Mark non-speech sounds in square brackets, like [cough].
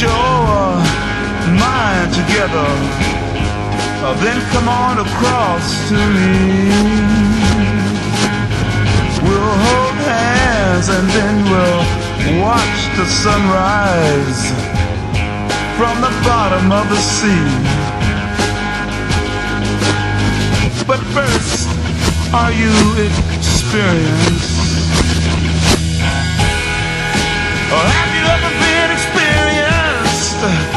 your uh, mind together, uh, then come on across to me. We'll hold hands and then we'll watch the sunrise from the bottom of the sea. But first, are you experienced? Uh. [sighs] [sighs]